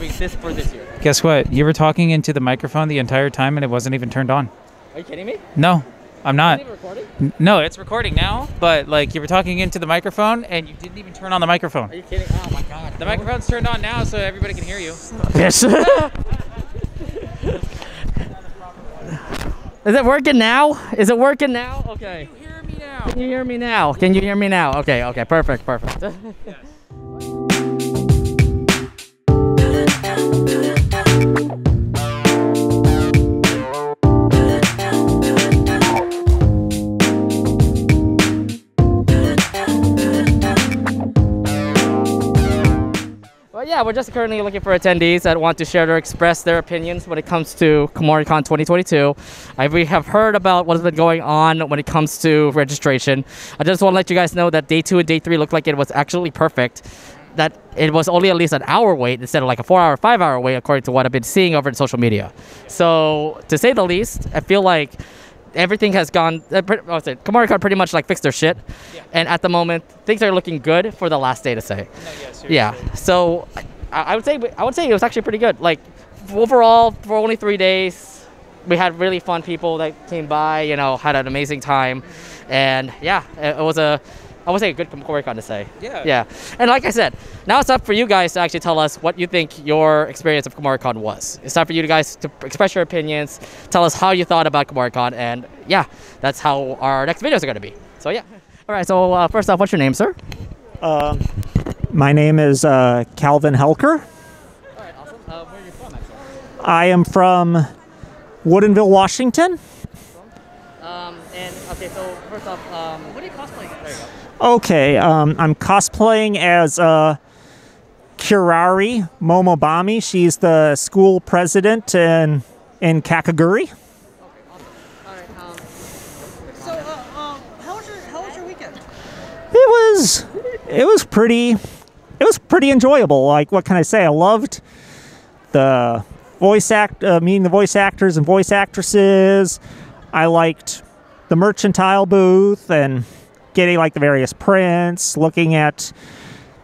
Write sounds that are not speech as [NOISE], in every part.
mean, this for this year. Guess what? You were talking into the microphone the entire time and it wasn't even turned on. Are you kidding me? No, I'm not. Isn't it recording? No, it's recording now, but like you were talking into the microphone and you didn't even turn on the microphone. Are you kidding? Oh my god. The microphone's turned on now so everybody can hear you. Yes. [LAUGHS] Is it working now? Is it working now? Okay. Can You hear me now? Can you hear me now? Can you hear me now? Okay, okay, perfect, perfect. Well, [LAUGHS] yeah, we're just currently looking for attendees that want to share or express their opinions when it comes to Kumoricon 2022. I, we have heard about what has been going on when it comes to registration. I just want to let you guys know that day two and day three looked like it was actually perfect. That it was only at least an hour wait instead of like a four hour, five hour wait, according to what I've been seeing over in social media. So, to say the least, I feel like everything has gone. Uh, pre- what's it? Kumoricon pretty much like fixed their shit, and at the moment things are looking good for the last day to say. Yeah. So I, I would say I would say it was actually pretty good. Like overall, for only three days, we had really fun people that came by. You know, had an amazing time, and yeah, it, it was a. I would say a good Kumoricon to say. Yeah. Yeah. And like I said, now it's up for you guys to actually tell us what you think your experience of Kumoricon was. It's time for you guys to express your opinions, tell us how you thought about Kumoricon, and yeah, that's how our next videos are going to be. So yeah. [LAUGHS] All right. So uh, first off, what's your name, sir? My name is uh, Calvin Helker. All right. Awesome. Uh, where are you from, actually? I am from Woodinville, Washington. Um, and okay, so first off, um, what are you cosplaying? There you go. Okay, um, I'm cosplaying as uh, Kirari Momobami. She's the school president in in Kakegurui. All right. Um, So, uh, um, how was your how was your weekend? It was it was pretty it was pretty enjoyable. Like what can I say? I loved the voice act uh, meeting the voice actors and voice actresses. I liked the mercantile booth and getting like the various prints, looking at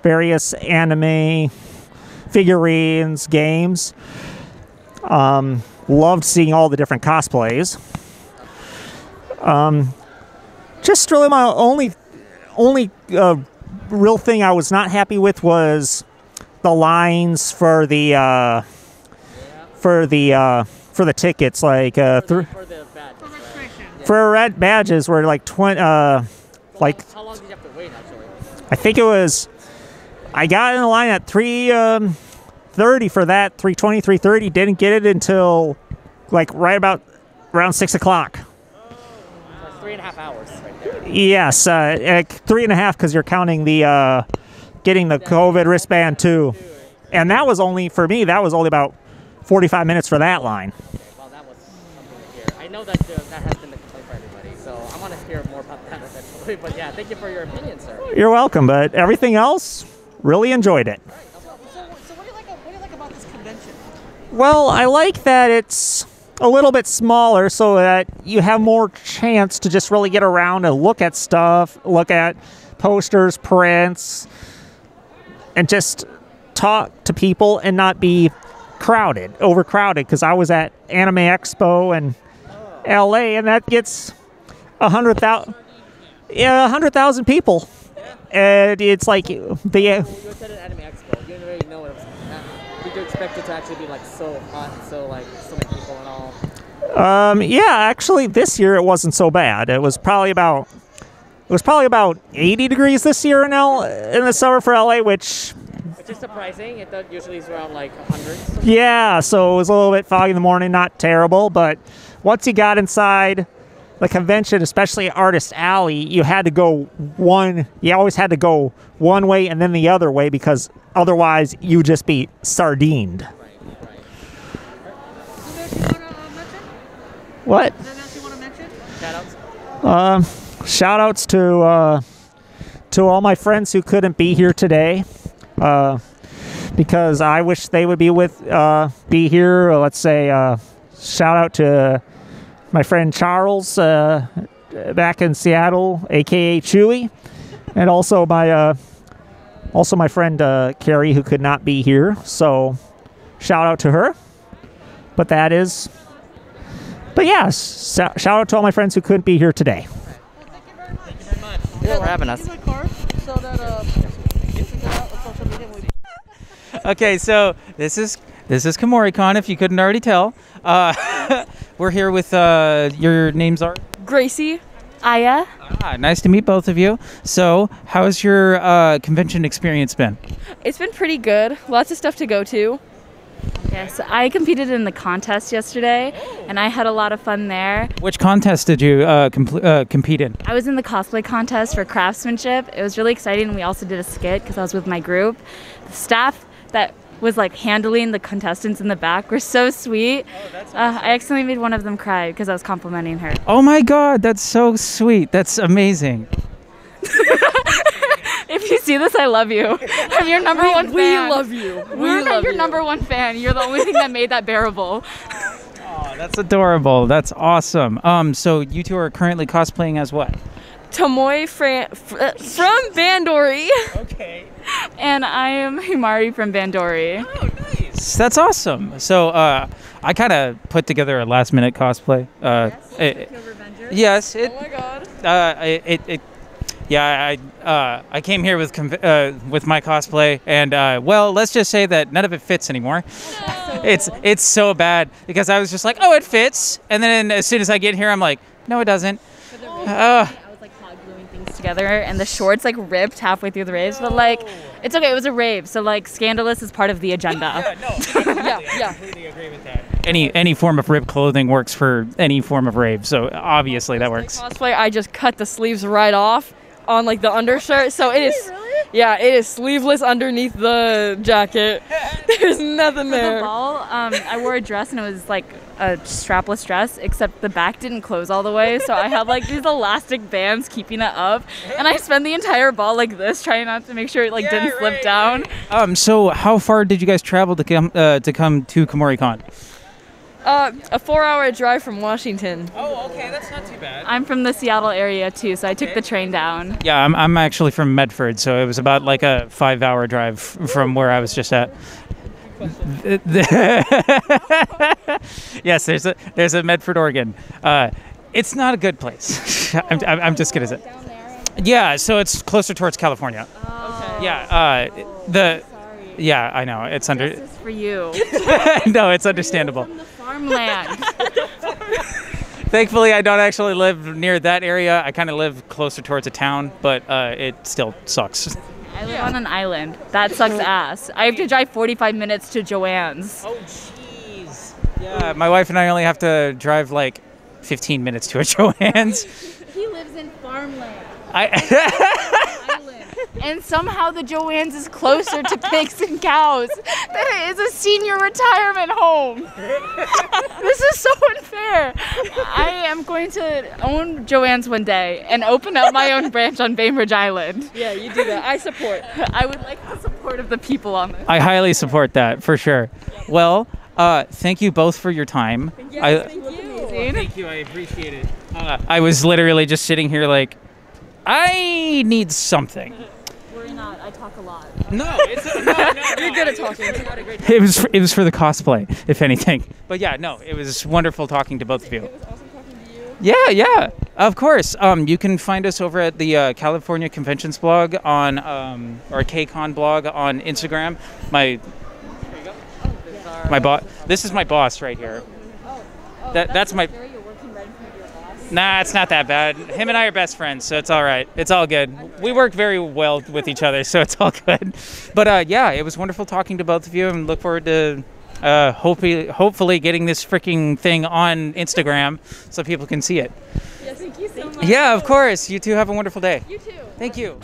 various anime figurines, games. Um, loved seeing all the different cosplays. Um, just really my only only uh, real thing I was not happy with was the lines for the uh, for the uh, for the tickets. Like uh, thr for the badge. for red badges were like twenty. Uh, like How long did you have to wait, actually? I think it was. I got in the line at three um, thirty for that. 320, 330. Didn't get it until like right about around six o'clock. That's three and a half hours right there. Yes, uh, three and a half because you're counting the uh, getting the COVID wristband too, and that was only for me. That was only about forty-five minutes for that line. Well, that was something to hear. I know that uh, that has been the complaint for everybody, so I want to hear more about that eventually. But yeah, thank you for your opinion, sir. You're welcome, but everything else, really enjoyed it. So, so, so what do you like? What do you like about this convention? Well, I like that it's a little bit smaller so that you have more chance to just really get around and look at stuff, look at posters, prints, and just talk to people and not be crowded, overcrowded. Because I was at Anime Expo in LA and that gets a hundred thousand, yeah, a hundred thousand people. And it's like the You attended Anime Expo. You didn't really know what it was. Did you expect it to actually be like so hot and so like so many people and all? Um, yeah, actually, this year it wasn't so bad. It was probably about it was probably about 80 degrees this year in L in the summer for LA, which Which is surprising. It usually is around like 100. yeah, so it was a little bit foggy in the morning, not terrible, but once you got inside the convention, especially Artist Alley, you had to go one. You always had to go one way and then the other way because otherwise you would just be sardined. What? Shoutouts. shout outs to uh, to all my friends who couldn't be here today uh, because I wish they would be with uh, be here. Let's say uh, shout out to my friend Charles uh, back in Seattle, aka Chewy, and also my uh, also my friend uh, Carrie who could not be here. So shout out to her. But that is. But yes, so- shout out to all my friends who couldn't be here today. for having us. Give my card so that uh, you can get out of social media. Okay, so this is this is Kumoricon. If you couldn't already tell, uh, [LAUGHS] we're here with uh, your names are. Gracie, Aya. Ah, nice to meet both of you. So, how's your uh, convention experience been? It's been pretty good. Lots of stuff to go to. Yes, I competed in the contest yesterday, and I had a lot of fun there. Which contest did you uh, compl- uh, compete in? I was in the cosplay contest for craftsmanship. It was really exciting. We also did a skit because I was with my group. The staff that was like handling the contestants in the back were so sweet. uh, I accidentally made one of them cry because I was complimenting her. Oh my God, that's so sweet. That's amazing. [LAUGHS] If you see this, I love you. [LAUGHS] I'm your number one we fan. love you. We We're love your you. number one fan. You're the only thing that made that bearable. Oh, that's adorable. That's awesome. Um, so you two are currently cosplaying as what? Tomoe Fran- fr- from Bandori. Okay. [LAUGHS] And I am Himari from Bandori. That's awesome. So uh, I kind of put together a last minute cosplay. Uh, it- yes. It, Oh my god. uh, it, it, it yeah, I uh, I came here with conv- uh, with my cosplay, and uh, well, let's just say that none of it fits anymore. [LAUGHS] It's it's so bad because I was just like, oh, it fits, and then as soon as I get here, I'm like, no, it doesn't. Uh, I was like hot gluing things together, and the shorts like ripped halfway through the raves. But like, it's okay. It was a rave, so like, scandalous is part of the agenda. [LAUGHS] Yeah, no, [LAUGHS] yeah. completely agree with that. Any any form of ripped clothing works for any form of rave, so obviously that works. Cosplay, I just cut the sleeves right off on like the undershirt, so it is. Yeah, it is sleeveless underneath the jacket. [LAUGHS] There's nothing For the ball, um, I wore a dress, and it was like a strapless dress, except the back didn't close all the way. So I had like these elastic bands keeping it up, and I spent the entire ball like this, trying not to make sure it like didn't slip down. Um, so how far did you guys travel to come uh, to come to Kumoricon? Uh, a four-hour drive from Washington. Oh, okay, that's not too bad. I'm from the Seattle area too, so I took the train down. Yeah, I'm, I'm actually from Medford, so it was about like a five hour drive from where I was just at. [LAUGHS] yes, there's a there's a Medford, Oregon. Uh, it's not a good place. [LAUGHS] I'm, I'm, I'm just gonna say. Yeah, so it's closer towards California. Yeah, uh, the yeah, I know it's under. This is for you. [LAUGHS] no, it's understandable. From the farmland. Thankfully, I don't actually live near that area. I kind of live closer towards a town, but uh, it still sucks. I live on an island. That sucks [LAUGHS] ass. I have to drive 45 minutes to Joann's. Oh, jeez. Yeah, my wife and I only have to drive like 15 minutes to a [LAUGHS] Joann's. He lives in farmland. I, Island. [LAUGHS] And somehow the Joann's is closer to pigs and cows than it is a senior retirement home. [LAUGHS] this is so unfair. I am going to own Joann's one day and open up my own branch on Bainbridge Island. Yeah, you do that. I support. [LAUGHS] I would like the support of the people on this. I highly support that for sure. Well, uh, thank you both for your time. I, thank you. Well, Thank you. I appreciate it. Uh, I was literally just sitting here like, I need something. Worry not, I talk a lot. No, it's no, no, [LAUGHS] You're good at talking. It was for, it was for the cosplay, if anything. But yeah, no, it was wonderful talking to both of you. Yeah, yeah, of course. Um, you can find us over at the uh, California Conventions blog on um, or KCon blog on Instagram. My my boss. This is my boss right here. That that's my. Nah, it's not that bad. Him and I are best friends, so it's all right. It's all good. We work very well with each other, so it's all good. [LAUGHS] But uh, yeah, it was wonderful talking to both of you, and look forward to uh, hopefully hopefully getting this freaking thing on Instagram so people can see it. Yeah, thank you so much. Yeah, of course. You two have a wonderful day. You too. Thank you.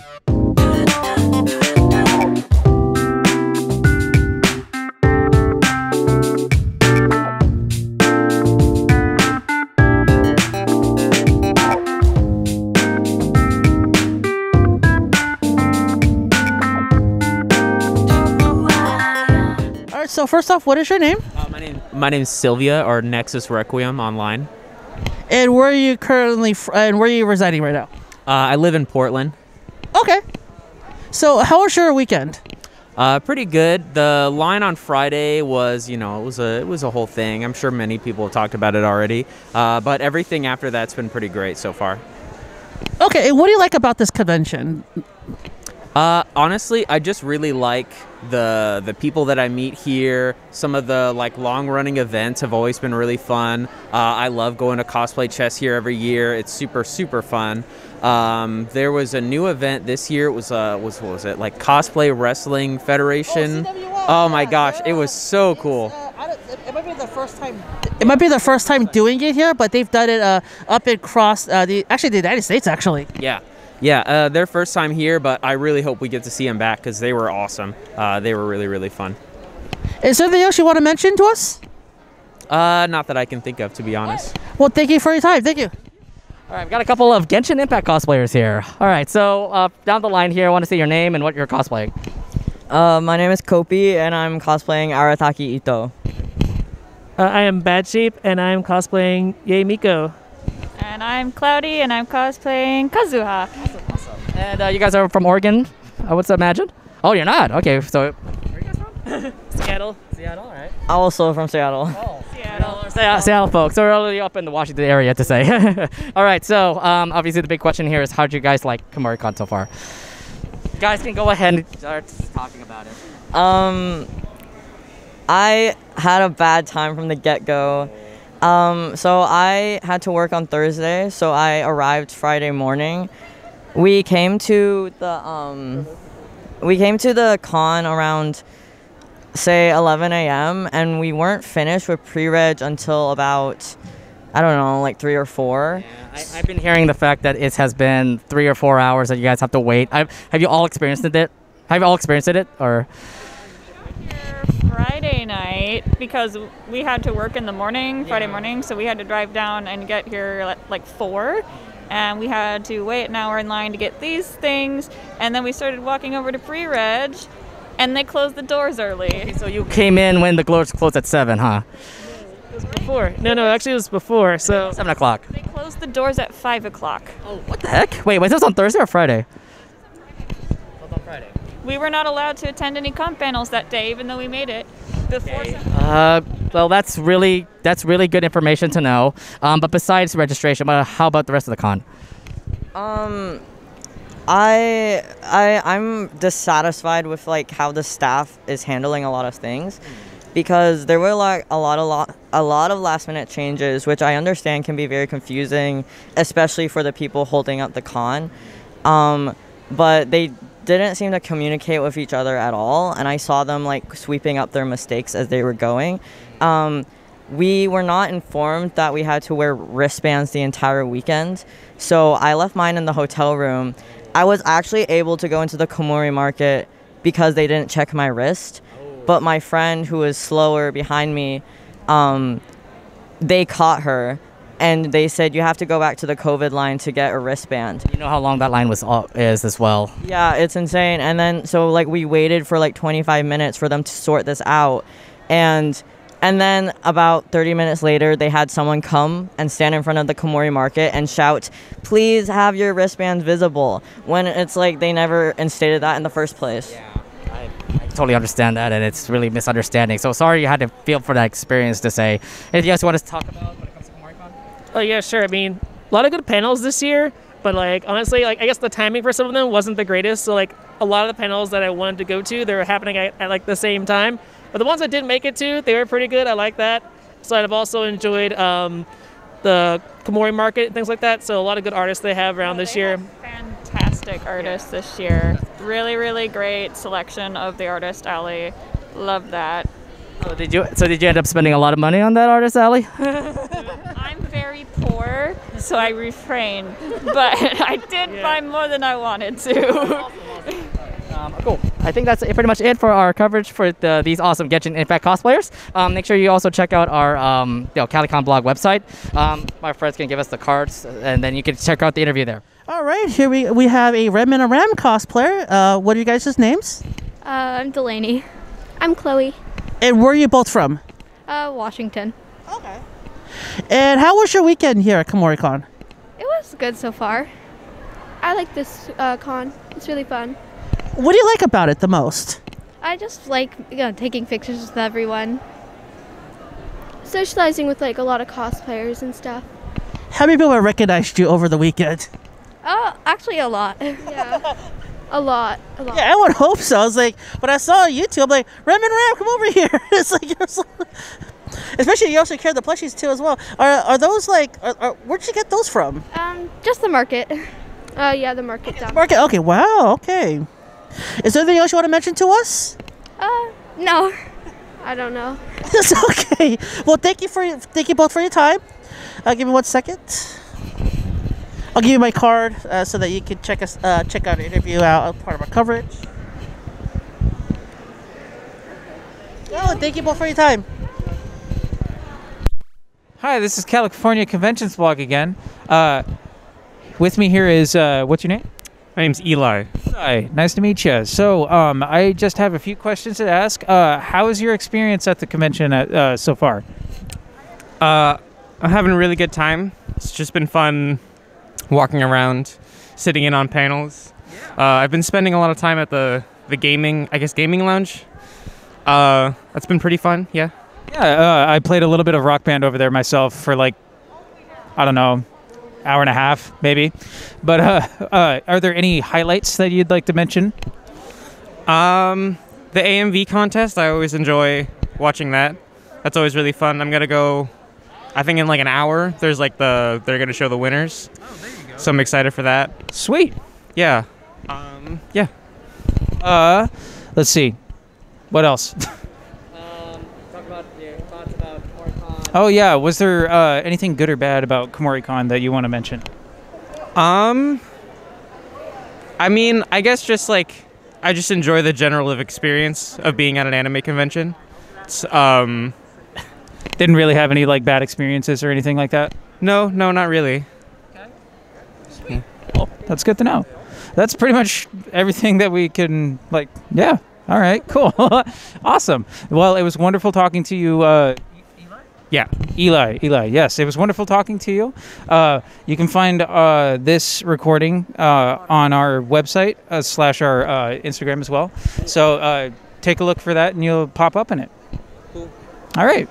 First off, what is your name? Uh, my name my name's Sylvia or Nexus Requiem online. And where are you currently? Fr- and where are you residing right now? Uh, I live in Portland. Okay. So how was your weekend? Uh, pretty good. The line on Friday was, you know, it was a it was a whole thing. I'm sure many people have talked about it already. Uh, but everything after that's been pretty great so far. Okay, and what do you like about this convention? Uh, honestly, I just really like the the people that I meet here. Some of the like long running events have always been really fun. Uh, I love going to cosplay chess here every year. It's super super fun. Um, there was a new event this year. It was uh was what was it like cosplay wrestling federation? Oh, my gosh, it was so cool. It might be the first time. It might be the first time doing it here, but they've done it uh, up across uh, the actually the United States actually. Yeah. Yeah, uh, their first time here, but I really hope we get to see them back because they were awesome. Uh, they were really, really fun. Is there anything else you want to mention to us? Uh, not that I can think of, to be honest. Well, thank you for your time. Thank you. All right, we've got a couple of Genshin Impact cosplayers here. All right, so uh, down the line here, I want to see your name and what you're cosplaying. Uh, my name is Kopi, and I'm cosplaying Arataki Itto. Uh, I am Bad Sheep, and I'm cosplaying Yae Miko. And I'm Cloudy, and I'm cosplaying Kazuha. And uh, you guys are from Oregon, I would imagine? Oh, you're not? Okay, so Where you guys from? [LAUGHS] Seattle. Seattle, all right. Also from Seattle. [LAUGHS] Seattle, Seattle folks. So we're already up in the Washington area to say. [LAUGHS] All right. So um, obviously the big question here is how do you guys like Kumoricon so far? Guys can go ahead and start talking about it. Um, I had a bad time from the get go. Um, so I had to work on Thursday, so I arrived Friday morning. We came to the um, we came to the con around say 11 a.m. and we weren't finished with pre-reg until about I don't know like three or four. I, I've been hearing the fact that it has been three or four hours that you guys have to wait. I've, have you all experienced it? Have you all experienced it or? Friday night because we had to work in the morning, Friday morning, so we had to drive down and get here at like four. And we had to wait an hour in line to get these things. And then we started walking over to pre reg, and they closed the doors early. So you came in when the doors closed at seven, huh? Before. No, no, actually it was before. So Seven o'clock. They closed the doors at five o'clock. Oh, What the heck? Wait, was this on Thursday or Friday? We were not allowed to attend any comp panels that day, even though we made it before. Uh, well, that's really that's really good information to know. Um, but besides registration, uh, how about the rest of the con? Um, I I I'm dissatisfied with like how the staff is handling a lot of things because there were like a lot of lot a lot of last minute changes which I understand can be very confusing especially for the people holding up the con um, but they didn't seem to communicate with each other at all and I saw them like sweeping up their mistakes as they were going um, we were not informed that we had to wear wristbands the entire weekend. So I left mine in the hotel room. I was actually able to go into the Komori market because they didn't check my wrist. But my friend who was slower behind me, um, they caught her and they said you have to go back to the COVID line to get a wristband. You know how long that line was is as well. Yeah, it's insane. And then so like we waited for like 25 minutes for them to sort this out, and and then about 30 minutes later, they had someone come and stand in front of the Komori market and shout, "Please have your wristbands visible." When it's like they never instated that in the first place. Yeah. I totally understand that, and it's really misunderstanding. So sorry you had to feel for that experience to say. Anything else you want to talk about when it comes to Kumoricon? Oh yeah, sure. I mean, a lot of good panels this year, but like honestly, like I guess the timing for some of them wasn't the greatest. So like a lot of the panels that I wanted to go to, they were happening at, at like the same time. But the ones I did make it to, they were pretty good. I like that. So I've also enjoyed um, the Komori market and things like that. So a lot of good artists they have around this year. Fantastic artists this year. Really, really great selection of the artist alley. Love that. So did you so did you end up spending a lot of money on that artist alley? [LAUGHS] I'm very poor, so I refrain. But [LAUGHS] I did buy more than I wanted to. [LAUGHS] Um, cool. I think that's pretty much it for our coverage for the, these awesome Genshin Impact cosplayers. Um, make sure you also check out our um, you know, CaliCon blog website. Um, my friends can give us the cards, and then you can check out the interview there. All right, here we we have a Rem and Ram cosplayer. Uh, what are you guys' names? Uh, I'm Delaney. I'm Chloe. And where are you both from? Uh, Washington. And how was your weekend here at Kumoricon? It was good so far. I like this uh, con. It's really fun. What do you like about it the most? I just like you know, taking pictures with everyone. Socializing with like a lot of cosplayers and stuff. How many people have recognized you over the weekend? Oh, actually a lot. [LAUGHS] Yeah. a lot. A lot. Yeah, I would hope so. I was like, when I saw YouTube, I'm like, Rem and Ram, come over here. [LAUGHS] it's like, [LAUGHS] you're so- especially you also carry the plushies too as well. Are are those like? Are, are, where'd you get those from? Um, just the market. Uh, yeah, the market down. Market. Okay. Wow. Okay. Is there anything else you want to mention to us? Uh, no. I don't know. [LAUGHS] It's okay. Well, thank you for thank you both for your time. Uh, give me one second. I'll give you my card uh, so that you can check us uh, check out our interview out part of our coverage. Oh, thank you both for your time. Hi, this is California Conventions blog again. Uh, with me here is uh, what's your name? My name's Eli. Hi, nice to meet you. So, um, I just have a few questions to ask. Uh, how is your experience at the convention at, uh, so far? Uh, I'm having a really good time. It's just been fun walking around, sitting in on panels. Uh, I've been spending a lot of time at the the gaming, I guess, gaming lounge. Uh, that's been pretty fun. Yeah. Yeah, uh, I played a little bit of Rock Band over there myself for like, I don't know, hour and a half maybe. But uh, [LAUGHS] uh, are there any highlights that you'd like to mention? Um, the AMV contest. I always enjoy watching that. That's always really fun. I'm gonna go. I think in like an hour, there's like the they're gonna show the winners. Oh, there you go. So I'm excited for that. Sweet. Yeah. Um. Yeah. Uh, let's see. What else? [LAUGHS] Talk about your thoughts about Comic-Con. Oh yeah, was there uh, anything good or bad about Kumoricon that you want to mention? Um, I mean, I guess just like I just enjoy the general of experience of being at an anime convention. It's, um, Didn't really have any like bad experiences or anything like that. no, no, not really. Okay. Well, that's good to know. That's pretty much everything that we can like. Yeah. All right. [LAUGHS] Cool. awesome. Well, it was wonderful talking to you. Uh, Yeah. Eli, Eli, yes, it was wonderful talking to you. Uh, you can find uh, this recording uh, on our website uh, slash our uh, Instagram as well. So uh, take a look for that, and you'll pop up in it. Cool. All right.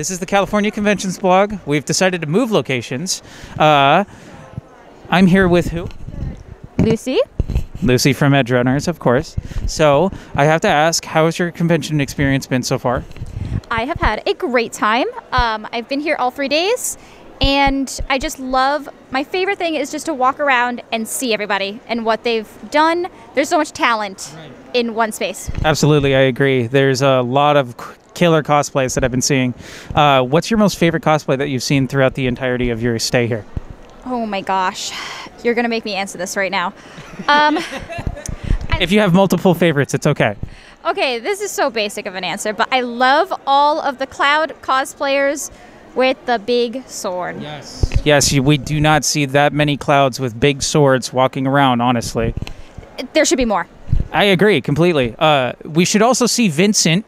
This is the California Conventions blog. We've decided to move locations. Uh, I'm here with who? Lucy? Lucy from Edge Runners, of course. So I have to ask, how has your convention experience been so far? I have had a great time. Um, I've been here all three days, and I just love. My favorite thing is just to walk around and see everybody and what they've done. There's so much talent in one space. Absolutely, I agree. There's a lot of killer cosplays that I've been seeing. Uh, what's your most favorite cosplay that you've seen throughout the entirety of your stay here? Oh my gosh, you're gonna make me answer this right now. Um, [LAUGHS] If you have multiple favorites, it's okay. okay, this is so basic of an answer, but I love all of the Cloud cosplayers with the big sword. Yes. Yes, we do not see that many clouds with big swords walking around, honestly. There should be more. I agree completely. Uh, we should also see Vincent.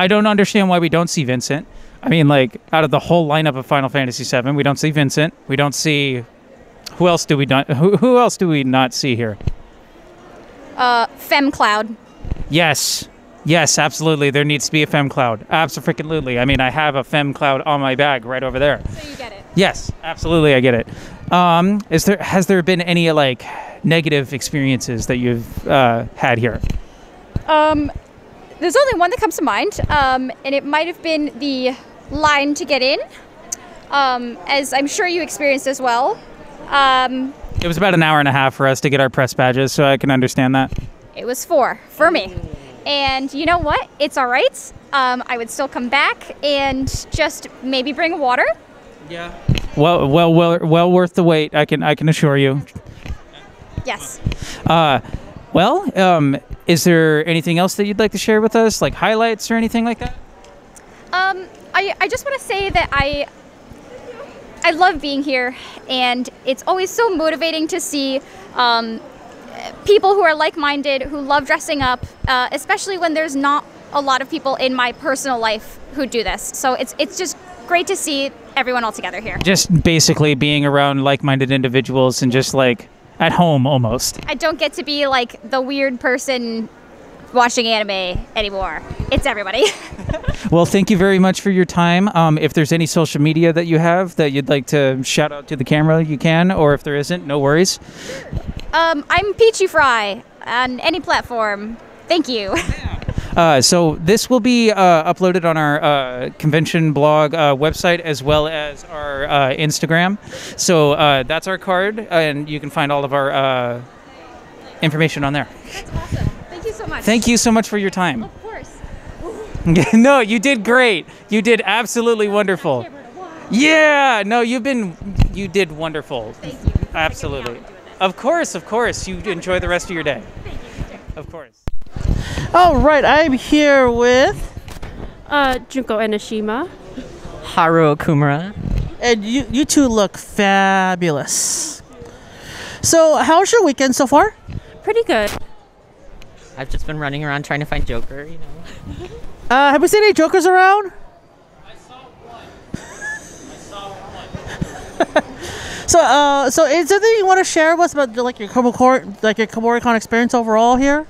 I don't understand why we don't see Vincent. I mean, like, out of the whole lineup of Final Fantasy VII, we don't see Vincent. We don't see. Who else do we not? Who, who else do we not see here? Uh, Fem Cloud. Yes, yes, absolutely. There needs to be a Fem Cloud. Absolutely. I mean, I have a Fem Cloud on my bag right over there. So you get it. Yes, absolutely, I get it. Um, is there has there been any like negative experiences that you've uh, had here? Um, there's only one that comes to mind, um, and it might have been the line to get in, um, as I'm sure you experienced as well. Um, It was about an hour and a half for us to get our press badges, so I can understand that. it was four for me. And you know what? It's all right. Um, I would still come back and just maybe bring water. Yeah. Well, well, well, well worth the wait. I can, I can assure you. Yes. Uh, well, um, is there anything else that you'd like to share with us, like highlights or anything like that? Um, I I, just want to say that I I love being here, and it's always so motivating to see um, people who are like-minded, who love dressing up, uh, especially when there's not a lot of people in my personal life who do this. So it's it's just great to see everyone all together here. Just basically being around like-minded individuals and just like at home almost. I don't get to be like the weird person watching anime anymore. It's everybody. [LAUGHS] Well, thank you very much for your time. Um, if there's any social media that you have that you'd like to shout out to the camera, you can. Or if there isn't, no worries. um, I'm Peachy Fry on any platform. Thank you. [LAUGHS] Uh, so this will be uh, uploaded on our uh, convention blog uh, website as well as our uh, Instagram. So uh, that's our card, and you can find all of our uh, information on there. That's Awesome. Thank you so much. Thank you so much for your time. Of course. [LAUGHS] no, you did great. You did absolutely wonderful. Yeah, no, you've been, you did wonderful. Thank you. Absolutely. Of course, of course. You enjoy the rest of your day. Thank you, Of course. All right, I'm here with uh, Junko Enoshima. Haru Okumura. and you you two look fabulous. So, how's your weekend so far? Pretty good. I've just been running around trying to find Joker, you know. Uh, have we seen any jokers around? I saw one. I saw one. so, uh, so is there anything you want to share with us about like your Komori, like your Kumoricon experience overall here?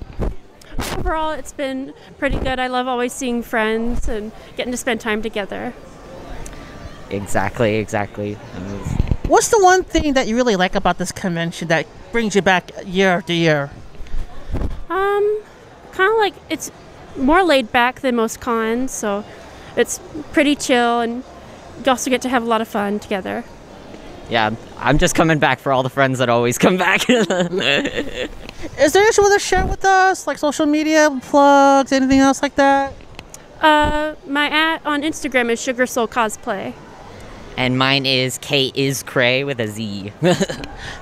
Overall, it's been pretty good. I love always seeing friends and getting to spend time together. Exactly, exactly. What's the one thing that you really like about this convention that brings you back year after year? Um, kind of like it's more laid back than most cons, so it's pretty chill, and you also get to have a lot of fun together. Yeah, I'm just coming back for all the friends that always come back. [LAUGHS] Is there anything you want to share with us, like social media plugs, anything else like that? Uh, my at on Instagram is Sugar Soul Cosplay. and mine is K is Cray with a Z. [LAUGHS]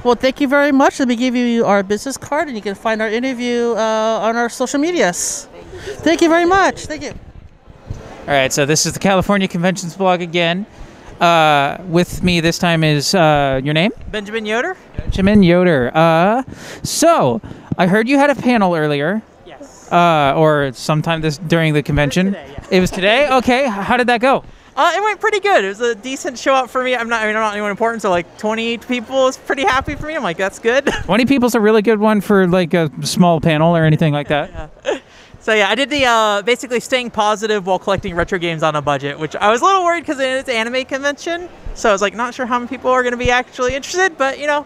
Well, thank you very much. Let me give you our business card, and you can find our interview uh, on our social medias. Thank you very much. Thank you. All right, so this is the California Conventions blog again. Uh, with me this time is uh, your name? Benjamin Yoder. Benjamin Yoder. Uh, so, I heard you had a panel earlier. Yes. Uh, or sometime this during the convention. It was today. Okay. How did that go? Uh, it went pretty good. It was a decent show up for me. I'm not. I mean, I'm not anyone important, so like 20 people is pretty happy for me. I'm like, that's good. [LAUGHS] Twenty people's a really good one for like a small panel or anything like that. So yeah, I did the uh, basically staying positive while collecting retro games on a budget, which I was a little worried because it's anime convention. So I was like, not sure how many people are going to be actually interested, but you know,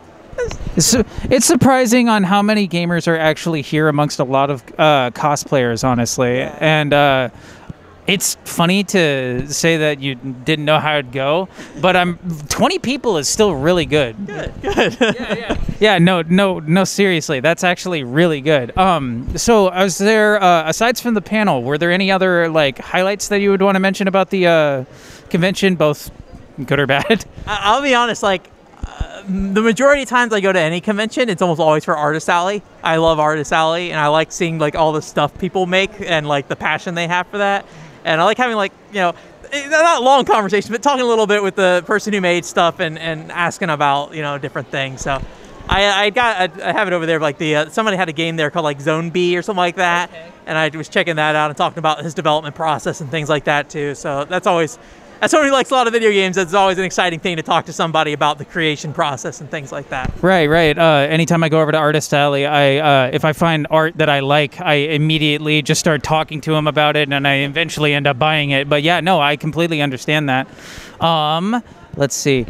It's, it's surprising on how many gamers are actually here amongst a lot of uh, cosplayers, honestly. And uh, it's funny to say that you didn't know how it'd go, but I'm 20 people is still really good. Good, good. [LAUGHS] yeah, yeah. Yeah, no, no, no. Seriously, that's actually really good. Um, so was there, uh, aside from the panel, were there any other like highlights that you would want to mention about the uh, convention, both good or bad? [LAUGHS] I- I'll be honest, like uh, the majority of times I go to any convention, it's almost always for Artist Alley. I love Artist Alley, and I like seeing like all the stuff people make and like the passion they have for that. And I like having like you know, eh, not long conversations, but talking a little bit with the person who made stuff and and asking about you know different things. So. I, I got I, I have it over there like the uh, somebody had a game there called like Zone B or something like that, and I was checking that out and talking about his development process and things like that too. So that's always as someone who likes a lot of video games, that's always an exciting thing to talk to somebody about the creation process and things like that. Right, right. Uh, anytime I go over to Artist Alley, I uh, if I find art that I like, I immediately just start talking to him about it, and I eventually end up buying it. But yeah, no, I completely understand that. Um, let's see.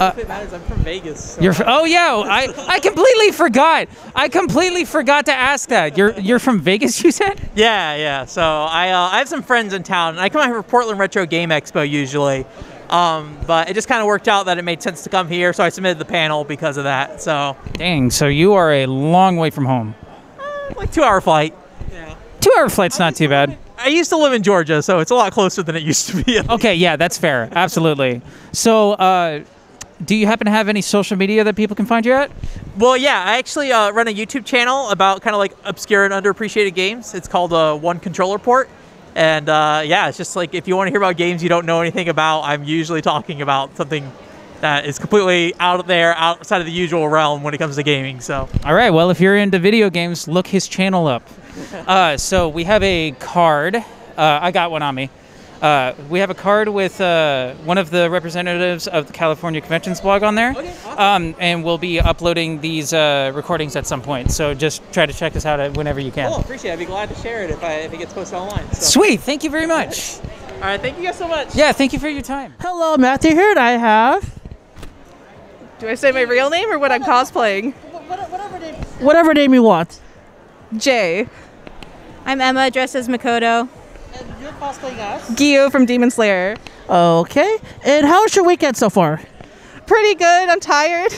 I if it matters. I'm from Vegas. so- You're f- oh yeah, I I completely forgot. I completely forgot to ask that. You're you're from Vegas, you said? Yeah, yeah. So I uh, I have some friends in town, and I come out here for Portland Retro Game Expo usually. Um, but it just kind of worked out that it made sense to come here, so I submitted the panel because of that. So Dang, so you are a long way from home. like two hour flight. Yeah. Two hour flight's not too bad. I used to live in Georgia, so it's a lot closer than it used to be. [LAUGHS] Okay, yeah, that's fair. Absolutely. So, uh, do you happen to have any social media that people can find you at? Well, yeah, I actually uh, run a YouTube channel about kind of like obscure and underappreciated games. It's called uh, One Controller Port. And uh, yeah, it's just like if you want to hear about games you don't know anything about, I'm usually talking about something that is completely out there, outside of the usual realm when it comes to gaming. So, All right. Well, if you're into video games, look his channel up. [LAUGHS] Uh, so we have a card. Uh, I got one on me. Uh, we have a card with uh, one of the representatives of the California Conventions blog on there, um, and we'll be uploading these uh, recordings at some point. So just try to check us out whenever you can. cool, appreciate it. I'd be glad to share it if, I, if it gets posted online. So. Sweet. Thank you very much. All right, thank you guys so much. Yeah, thank you for your time. Hello, Matthew here, and I have Do I say my real name or what I'm cosplaying? whatever name you want. Jay. I'm Emma, dressed as Makoto. And you're cosplaying us? Giyu from Demon Slayer. Okay. And how's your weekend so far? Pretty good. I'm tired.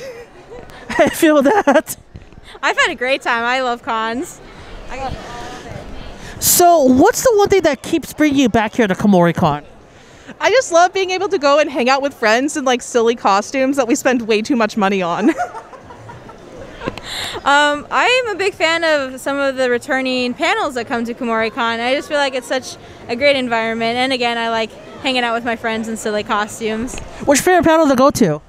[LAUGHS] I feel that. I've had a great time. I love cons. So, what's the one thing that keeps bringing you back here to Kumoricon? I just love being able to go and hang out with friends in like silly costumes that we spend way too much money on. [LAUGHS] Um, I am a big fan of some of the returning panels that come to Kumoricon. I just feel like it's such a great environment. And again, I like hanging out with my friends in silly costumes. What's your favorite panel to go to?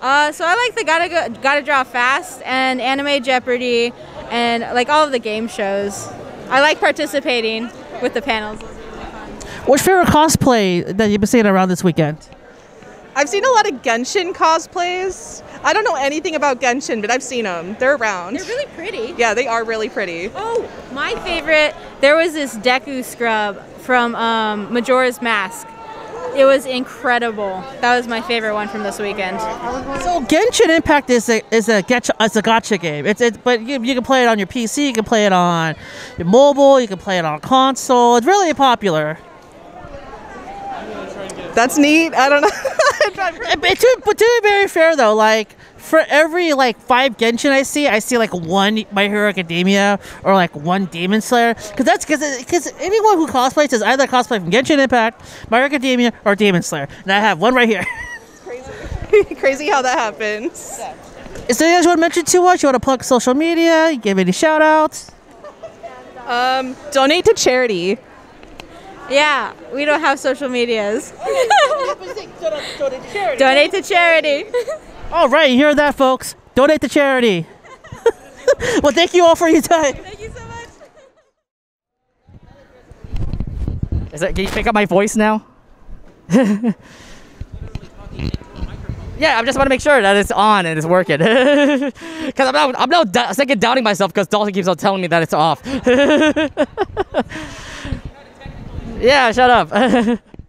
Uh, so I like the Gotta Go, Gotta Draw Fast and Anime Jeopardy and like all of the game shows. I like participating with the panels. What's your favorite cosplay that you've been seeing around this weekend? I've seen a lot of Genshin cosplays. I don't know anything about Genshin, but I've seen them. They're around. They're really pretty. Yeah, they are really pretty. Oh, my favorite, there was this Deku scrub from um, Majora's Mask. It was incredible. That was my favorite one from this weekend. So Genshin Impact is a is a gacha, it's a gacha game. It's it, but you, you can play it on your PC, you can play it on your mobile, you can play it on console. It's really popular. That's neat. I don't know. [LAUGHS] but, to, but to be very fair though, like for every like five Genshin I see, I see like one My Hero Academia or like one Demon Slayer. Because that's because because anyone who cosplays is either cosplay from Genshin Impact, My Hero Academia, or Demon Slayer. And I have one right here. [LAUGHS] Crazy [LAUGHS] crazy how that happens. Is there anything you want to mention to us? You want to plug social media? Give any shout outs? Um, donate to charity. Yeah, we don't have social medias. [LAUGHS] Donate to charity. [LAUGHS] All right, you hear that, folks? Donate to charity. [LAUGHS] well, thank you all for your time. Thank you so much. Is that, can you pick up my voice now? yeah, I just want to make sure that it's on and it's working. Because I'm now, I'm now second doubting myself because Dalton keeps on telling me that it's off. Yeah, shut up. [LAUGHS]